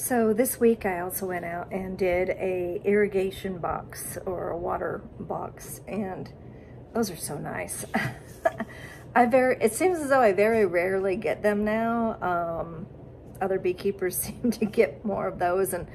So this week I also went out and did a irrigation box or a water box and those are so nice. I very, it seems as though I very rarely get them now. Um, other beekeepers seem to get more of those and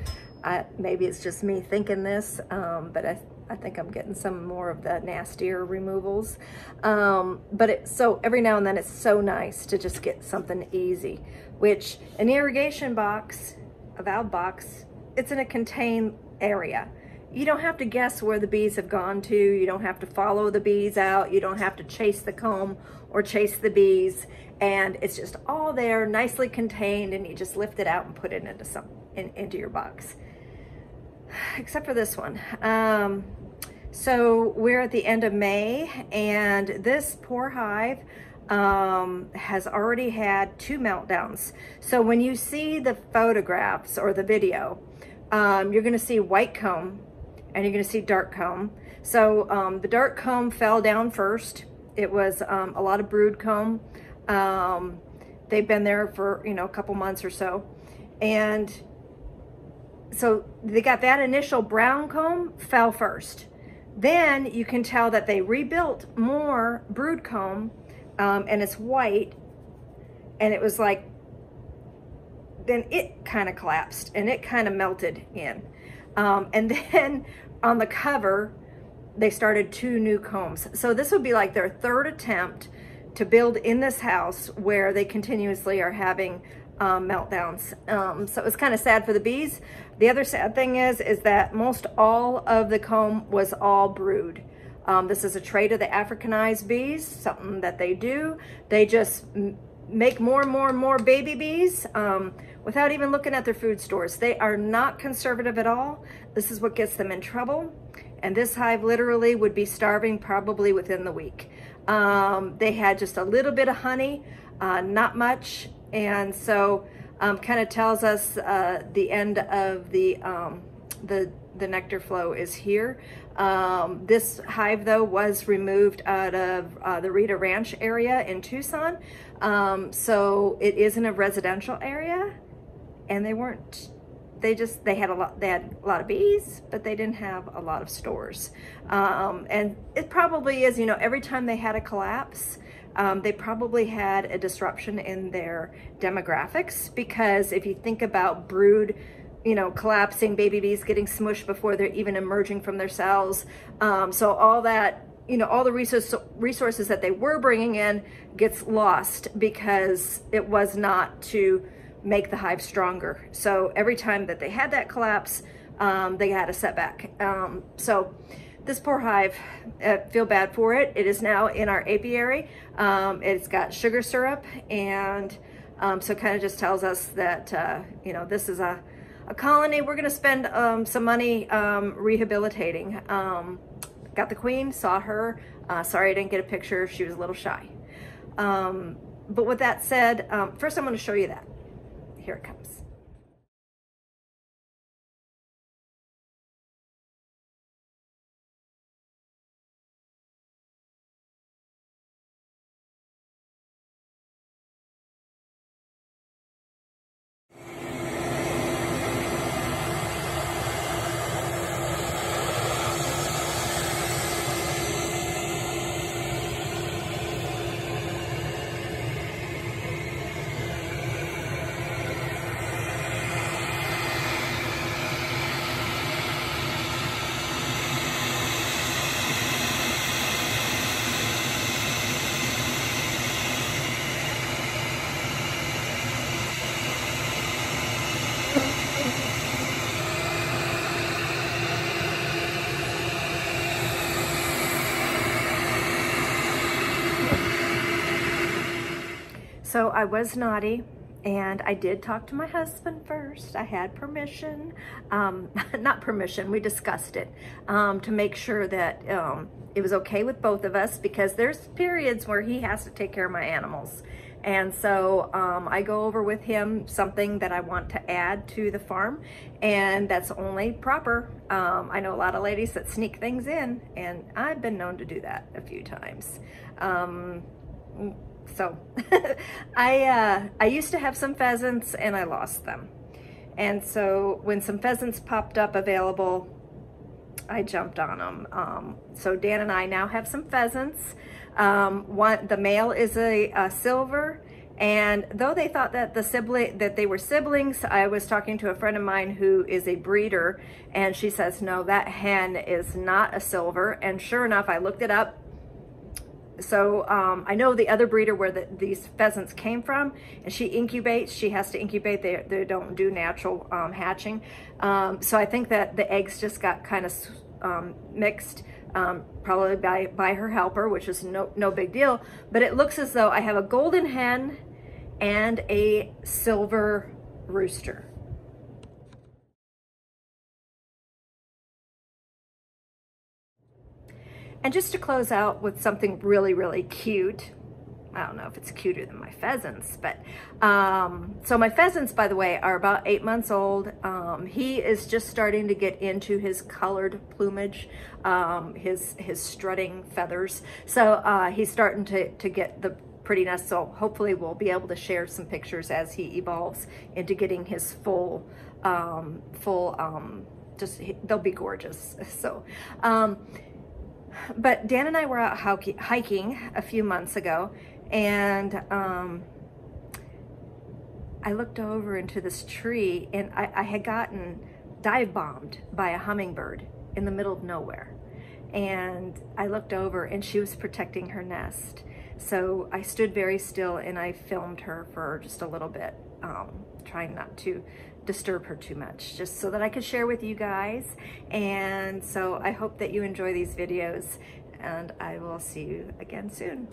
I, maybe it's just me thinking this, um, but I, I think I'm getting some more of the nastier removals. Um, but it, so every now and then it's so nice to just get something easy, which an irrigation box a valve box, it's in a contained area. You don't have to guess where the bees have gone to. You don't have to follow the bees out. You don't have to chase the comb or chase the bees. And it's just all there, nicely contained, and you just lift it out and put it into some in, into your box. Except for this one. Um, so we're at the end of May, and this poor hive um, has already had two meltdowns. So when you see the photographs or the video, um, you're gonna see white comb and you're gonna see dark comb. So um, the dark comb fell down first. It was um, a lot of brood comb. Um, they've been there for, you know, a couple months or so. And so they got that initial brown comb fell first. Then you can tell that they rebuilt more brood comb um, and it's white and it was like then it kind of collapsed and it kind of melted in. Um, and then on the cover they started two new combs. So this would be like their third attempt to build in this house where they continuously are having um, meltdowns. Um, so it was kind of sad for the bees. The other sad thing is is that most all of the comb was all brood um, this is a trait of the Africanized bees, something that they do. They just make more and more and more baby bees um, without even looking at their food stores. They are not conservative at all. This is what gets them in trouble. And this hive literally would be starving probably within the week. Um, they had just a little bit of honey, uh, not much. And so um, kind of tells us uh, the end of the, um, the, the nectar flow is here. Um, this hive though was removed out of uh, the Rita Ranch area in Tucson. Um, so it is in a residential area and they weren't, they just, they had a lot, they had a lot of bees, but they didn't have a lot of stores. Um, and it probably is, you know, every time they had a collapse, um, they probably had a disruption in their demographics because if you think about brood you know, collapsing, baby bees getting smushed before they're even emerging from their cells. Um, so all that, you know, all the resource, resources that they were bringing in gets lost because it was not to make the hive stronger. So every time that they had that collapse, um, they had a setback. Um, so this poor hive, uh, feel bad for it. It is now in our apiary. Um, it's got sugar syrup and um, so kind of just tells us that, uh, you know, this is a, a colony. We're gonna spend um, some money um, rehabilitating. Um, got the queen, saw her. Uh, sorry I didn't get a picture, she was a little shy. Um, but with that said, um, first I'm gonna show you that. Here it comes. So I was naughty and I did talk to my husband first. I had permission, um, not permission, we discussed it um, to make sure that um, it was okay with both of us because there's periods where he has to take care of my animals. And so um, I go over with him something that I want to add to the farm and that's only proper. Um, I know a lot of ladies that sneak things in and I've been known to do that a few times. So I, uh, I used to have some pheasants and I lost them. And so when some pheasants popped up available, I jumped on them. Um, so Dan and I now have some pheasants. Um, one, the male is a, a silver and though they thought that the sibling that they were siblings, I was talking to a friend of mine who is a breeder, and she says, no, that hen is not a silver. And sure enough, I looked it up. So um, I know the other breeder where the, these pheasants came from, and she incubates. She has to incubate. They, they don't do natural um, hatching. Um, so I think that the eggs just got kind of um, mixed. Um, probably by, by her helper, which is no, no big deal. But it looks as though I have a golden hen and a silver rooster. And just to close out with something really, really cute, I don't know if it's cuter than my pheasants, but um, so my pheasants, by the way, are about eight months old. Um, he is just starting to get into his colored plumage, um, his his strutting feathers. So uh, he's starting to to get the prettiness. So hopefully we'll be able to share some pictures as he evolves into getting his full, um, full, um, just, they'll be gorgeous. So, um, but Dan and I were out hiking a few months ago and, um, I looked over into this tree and I, I had gotten dive bombed by a hummingbird in the middle of nowhere. And I looked over and she was protecting her nest. So I stood very still and I filmed her for just a little bit, um, trying not to disturb her too much, just so that I could share with you guys. And so I hope that you enjoy these videos and I will see you again soon.